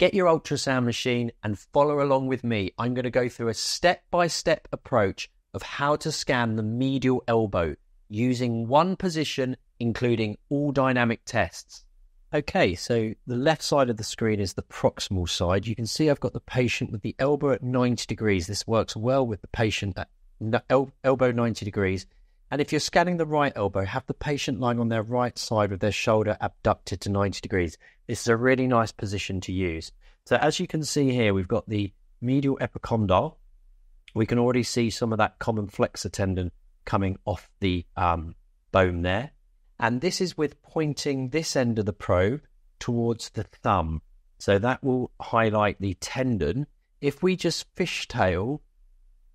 get your ultrasound machine and follow along with me. I'm going to go through a step by step approach of how to scan the medial elbow using one position, including all dynamic tests. Okay, so the left side of the screen is the proximal side. You can see I've got the patient with the elbow at 90 degrees. This works well with the patient at el- elbow 90 degrees. And if you're scanning the right elbow, have the patient lying on their right side with their shoulder abducted to 90 degrees. This is a really nice position to use. So as you can see here, we've got the medial epicondyle. We can already see some of that common flexor tendon coming off the um, bone there. And this is with pointing this end of the probe towards the thumb. So that will highlight the tendon. If we just fishtail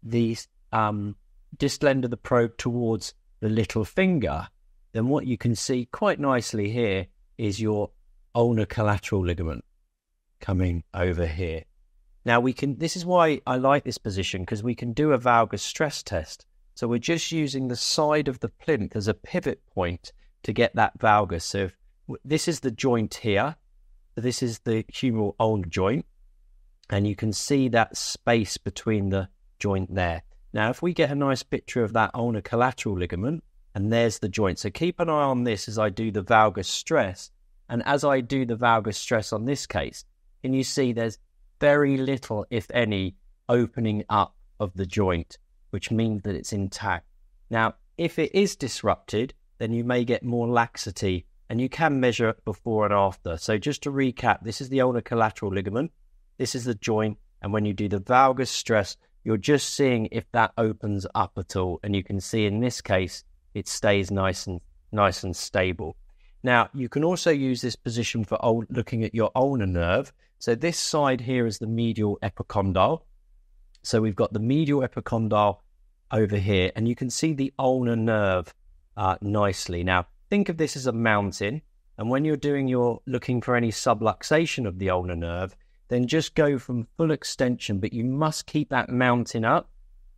the um, distal end of the probe towards the little finger, then what you can see quite nicely here is your ulnar collateral ligament coming over here. Now we can, this is why I like this position because we can do a valgus stress test. So we're just using the side of the plinth as a pivot point to get that valgus. So this is the joint here. This is the humeral ulnar joint. And you can see that space between the joint there. Now, if we get a nice picture of that ulnar collateral ligament, and there's the joint. So keep an eye on this as I do the valgus stress. And as I do the valgus stress on this case, can you see there's very little, if any, opening up of the joint, which means that it's intact. Now, if it is disrupted, then you may get more laxity and you can measure before and after. So just to recap, this is the ulnar collateral ligament, this is the joint, and when you do the valgus stress, you're just seeing if that opens up at all. And you can see in this case, it stays nice and nice and stable. Now, you can also use this position for old, looking at your ulnar nerve. So this side here is the medial epicondyle. So we've got the medial epicondyle over here, and you can see the ulnar nerve uh, nicely. Now, think of this as a mountain, and when you're doing your looking for any subluxation of the ulnar nerve, then just go from full extension, but you must keep that mountain up.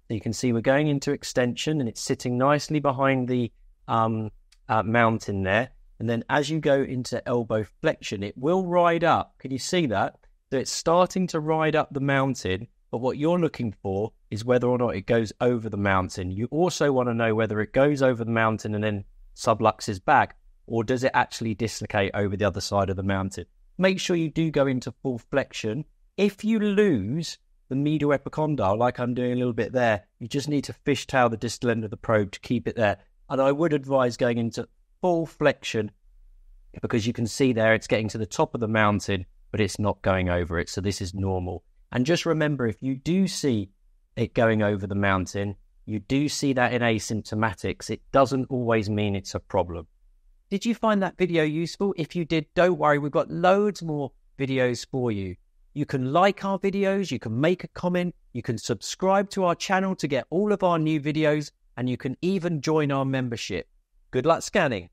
So you can see we're going into extension, and it's sitting nicely behind the um, uh, mountain there. And then as you go into elbow flexion, it will ride up. Can you see that? So it's starting to ride up the mountain, but what you're looking for is whether or not it goes over the mountain. You also want to know whether it goes over the mountain and then subluxes back, or does it actually dislocate over the other side of the mountain? Make sure you do go into full flexion. If you lose the medial epicondyle, like I'm doing a little bit there, you just need to fishtail the distal end of the probe to keep it there. And I would advise going into full flexion because you can see there it's getting to the top of the mountain, but it's not going over it. So this is normal. And just remember, if you do see it going over the mountain, you do see that in asymptomatics. It doesn't always mean it's a problem. Did you find that video useful? If you did, don't worry, we've got loads more videos for you. You can like our videos, you can make a comment, you can subscribe to our channel to get all of our new videos, and you can even join our membership. Good luck scanning.